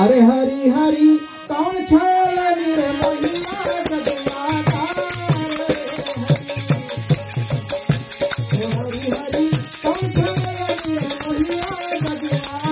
अरे हरी हरी कौन छोल मेरे हरी हरी कौन छोल मेरे महिमा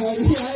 हरिहर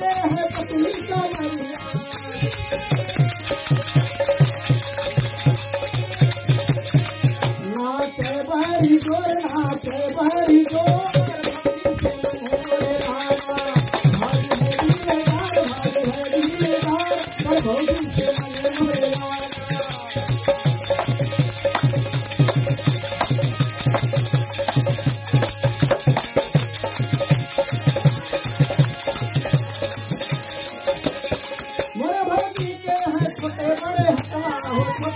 करते हैं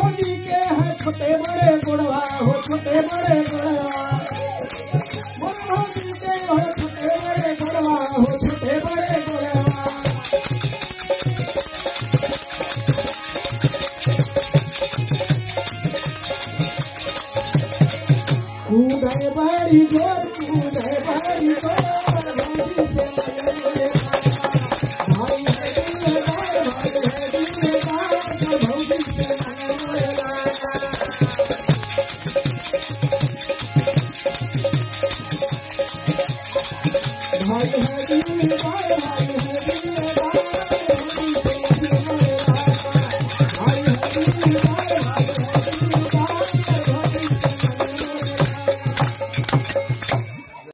छोटे बड़े गुड़वा हो छोटे बड़े हो छोटे बड़े गुड़वा हो छोटे बड़े गुड़वा कूदे बड़ी ज़ोर